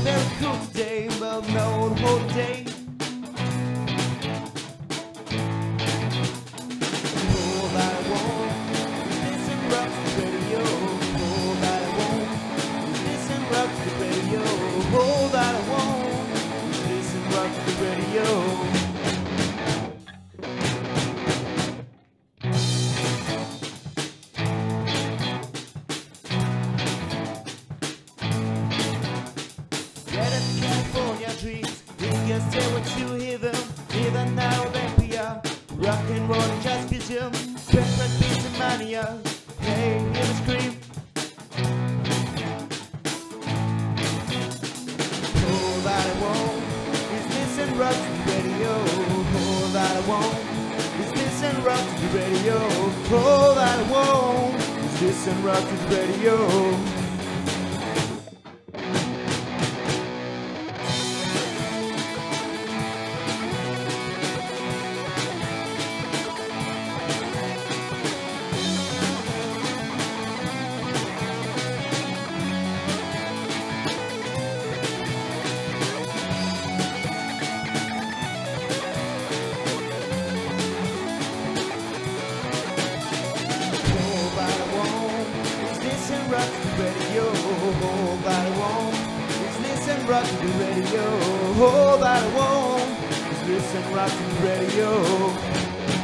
very cool today, but the whole day. Red up California dreams, fingers tell what you hear them. Even now that we are rock and roll and just museum, breakfast and mania, hey, hear the scream. All that I want is listen rock to the radio. All that I want is listen rock to radio. All that I want is listen rock to radio. Listen rock the radio. Oh, that I want is listen rock the radio. Oh, that I want is listen rock the radio.